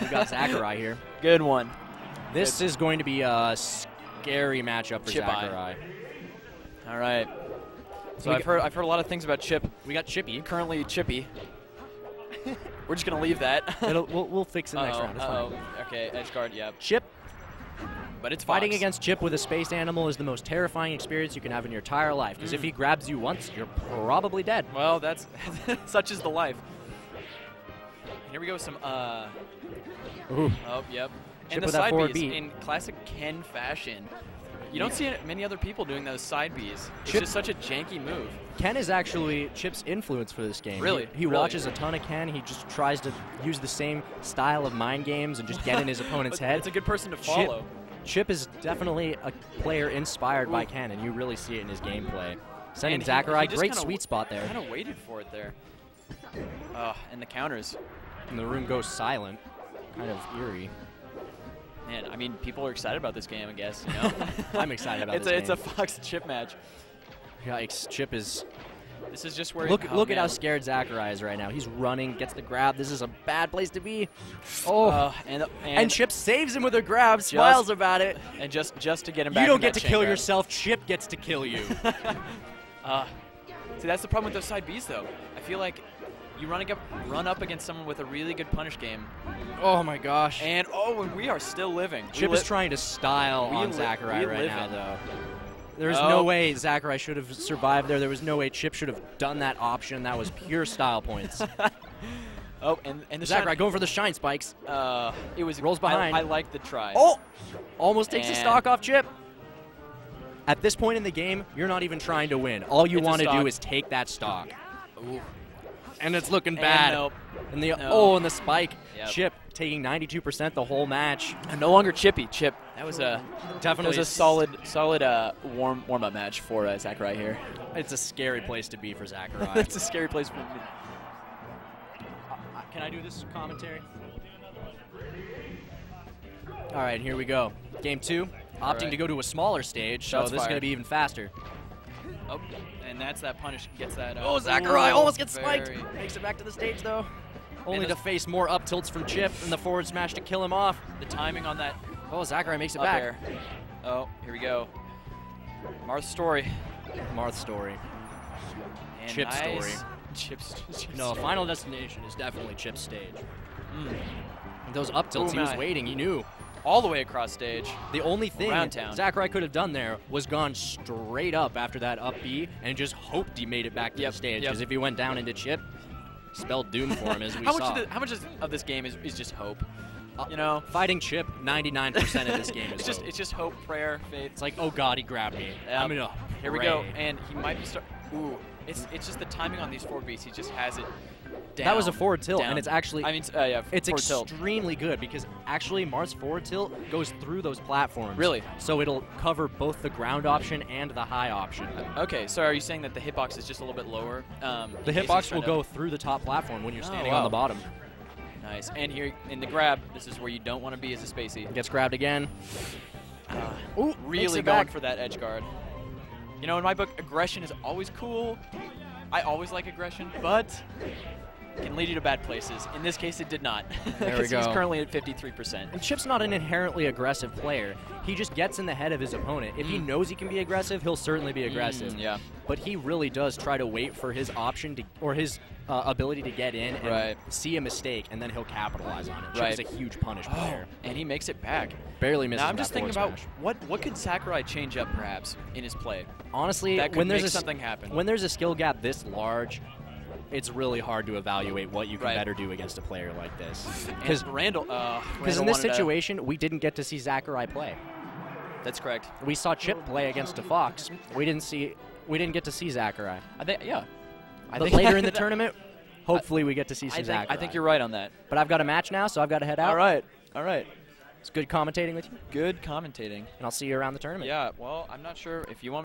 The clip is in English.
We got Zakurai here. Good one. This is going to be a scary matchup for Chip Eye. All right. So I've heard I've heard a lot of things about Chip. We got Chippy. Currently Chippy. We're just gonna leave that. We'll, we'll fix it next Uh-oh, round. It's uh-oh. fine. Okay, edge guard. Yep. Chip But it's Fighting Fox. against Chip with a space animal is the most terrifying experience you can have in your entire life. Because if mm. he grabs you once, you're probably dead. Well, that's such is the life. Here we go. With some uh. Ooh. Oh, yep. Chip and the side Bs beat. in classic Ken fashion. You don't see many other people doing those side Bs. It's Chip- just such a janky move. Ken is actually Chip's influence for this game. Really? He, he Really? watches a ton of Ken. He just tries to use the same style of mind games and just get in his opponent's head. It's a good person to Chip- follow. Chip is definitely a player inspired by Ken, and you really see it in his gameplay. Sending And he- Zakurai, he just great sweet spot there. Kind of waited for it there. Uh, and the counters. And the room goes silent. Kind of eerie. Man, I mean, people are excited about this game, I guess. You know? I'm excited about it's this a, It's a. Fox Chip match. Yikes, Chip is. This is just where. Look, oh, look at how scared Zakurai is right now. He's running, gets the grab. This is a bad place to be. Oh, Uh, and, and, and Chip saves him with a grab, smiles about it. And just just to get him back. You don't get to kill grab. yourself. Chip gets to kill you. Uh, see, that's the problem with those side Bs, though. I feel like you run up, run up against someone with a really good punish game, oh my gosh. and oh, and we are still living. Chip is trying to style we on li- Zakurai right now, though. There's Oh. no way Zakurai should have survived there. There was no way Chip should have done that option. That was pure style points. Oh, and and the shine- going for the shine spikes. Uh, it was Rolls behind. I, like the try. Oh! Almost takes the And- stock off Chip. At this point in the game, you're not even trying to win. All you want to do is take that stock. Ooh. And it's looking And bad. nope. And the No. oh, and the spike. Yep. Chip taking 92% the whole match. No longer Chippy. Chip. That was a Definitely was a solid solid uh, warm warm up match for uh, Zach right here. It's a scary place to be for Zakurai. That's a scary place for me. Can I do this commentary? All right, here we go. Game two, opting right. to go to a smaller stage, Shots so this is going to be even faster. Oh, and that's that punish gets that. Uh, Oh, Zakurai ooh, almost gets spiked. very- Makes it back to the stage, though. Only to face more up tilts from Chip and the forward smash to kill him off. The timing on that Oh, Zakurai makes it up back. air. Oh, here we go. Marth's story. Marth story. And Chip nice. story. Chip's, Chip's No, story. Final Destination is definitely Chip's stage. Mm. Those up tilts, Ooh, he was waiting. He knew. All the way across stage. The only thing. Zakurai could have done there was gone straight up after that up B and just hoped he made it back to Yep, the stage. yep. Because if he went down into chip, spelled doom for him, as we how saw. much? Of the, how much of this game is, is just hope? You know, Fighting chip, 99% of this game is it's just hope. it's just hope, prayer, faith. It's like, oh god, he grabbed me. Yep. I'm gonna Here we go, and he might be start. Ooh, it's it's just the timing on these forward beats. He just has it. Down, That was a forward tilt, and down. it's actually- I mean, uh, yeah, It's forward tilt. extremely good because actually Marth's forward tilt goes through those platforms. Really? So it'll cover both the ground option and the high option. Okay, so are you saying that the hitbox is just a little bit lower? Um, The in case he's hitbox will go through the top platform when you're Oh, standing on the bottom. Nice. And here in the grab, this is where you don't want to be as a spacey. Gets grabbed again. Uh, Ooh, really going back. for that edge guard. You know, in my book, aggression is always cool. I always like aggression, but can lead you to bad places. In this case, it did not. There we 'Cause He's currently at 53%. And Chip's not an inherently aggressive player. He just gets in the head of his opponent. If he Mm. knows he can be aggressive, he'll certainly be aggressive. Mm, yeah. But he really does try to wait for his option to, or his uh, ability to get in and Right. see a mistake, and then he'll capitalize on it. Chip Right. is a huge punish player. And he makes it back. Barely misses Now I'm just thinking about smash. what what could Sakurai change up perhaps in his play. honestly that could when there's make a s- something happen. When there's a skill gap this large, it's really hard to evaluate what you can Right. better do against a player like this. Because Randall, uh, Because Randall in this wanted to- situation, we didn't get to see Zakurai play. that's correct. We saw Chip play against a Fox. We didn't see. We didn't get to see Zakurai. I think yeah. I But think later in the tournament, hopefully we get to see I some think, Zakurai. I think you're right on that. But I've got a match now, so I've got to head out. All right. All right. It's good commentating with you, Good commentating. and I'll see you around the tournament. Yeah. Well, I'm not sure if you want.